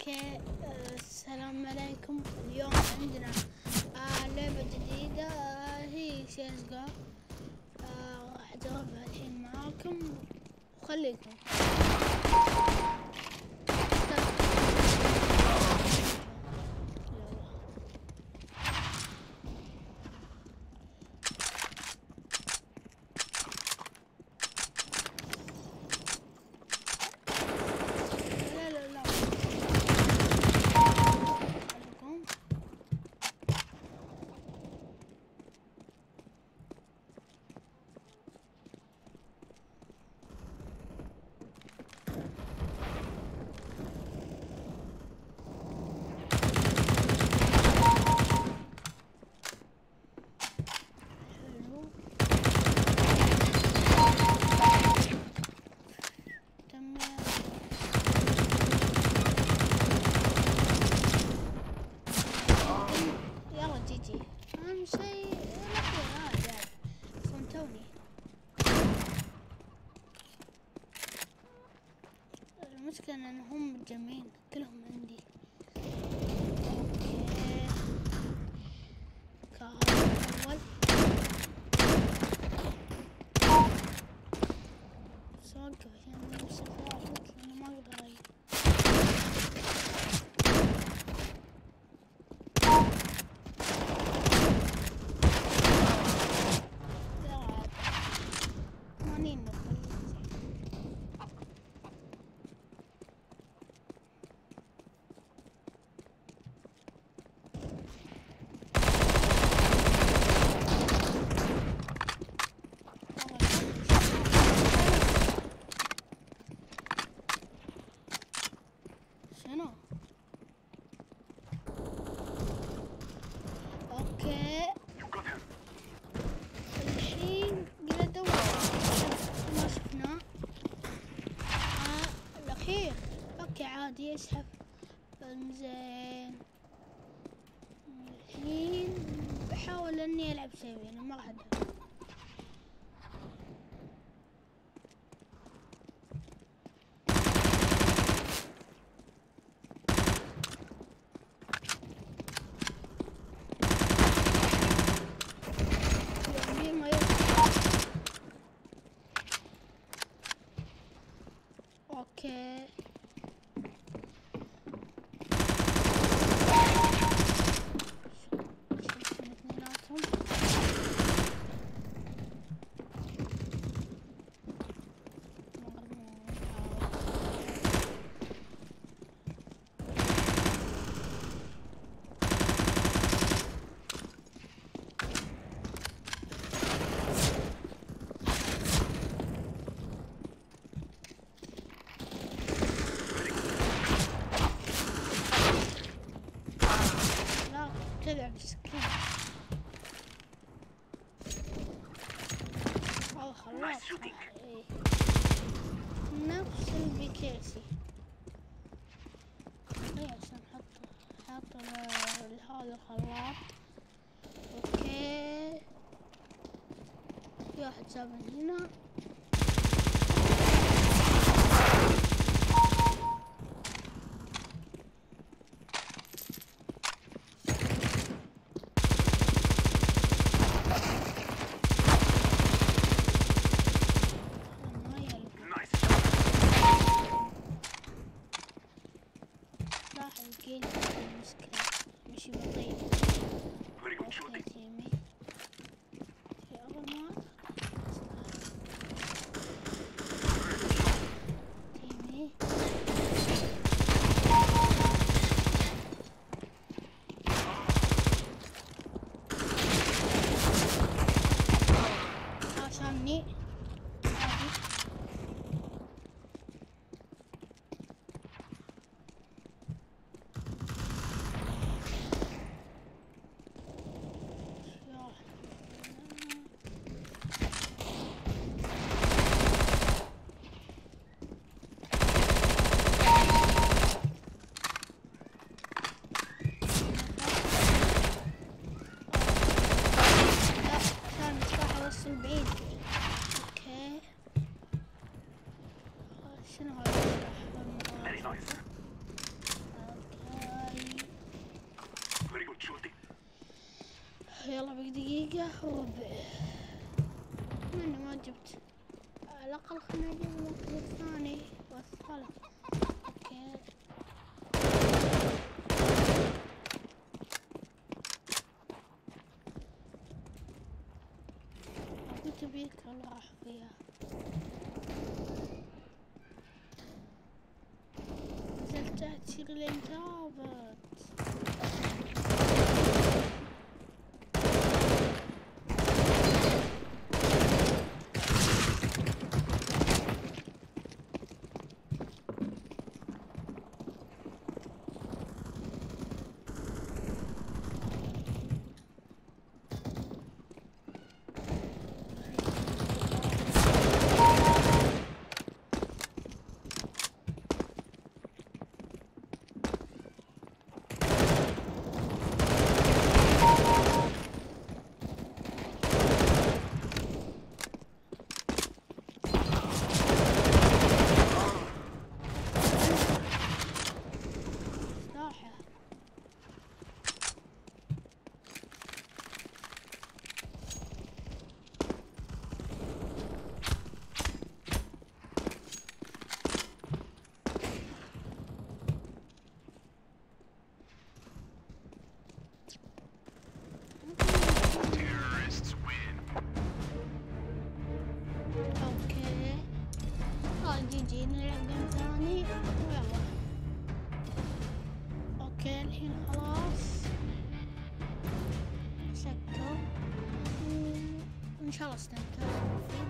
أوكي آه، السلام عليكم. اليوم عندنا آه لعبة جديدة آه هي آه راح اجربها الحين معاكم. وخليكم المشكلة انهم متجمعين أوكي عادي اسحب زين الحين بحاول إني ألعب سوي أنا ما راح أدخل يعني ما يوصل. أوكي شوف من اثنيناتهم لا تلعب سكين هذا خلاص. نفس البيكيسي اي عشان نحط نحط هذا الخلاط أوكي. في واحد سابن هنا. دقيقة. وربع من ما جبت. على الأقل خلنا نجيب المركز الثاني. والثالث أوكي. بيك راح فيها نزلت تحت خلاص سكر وان شاء الله استمتع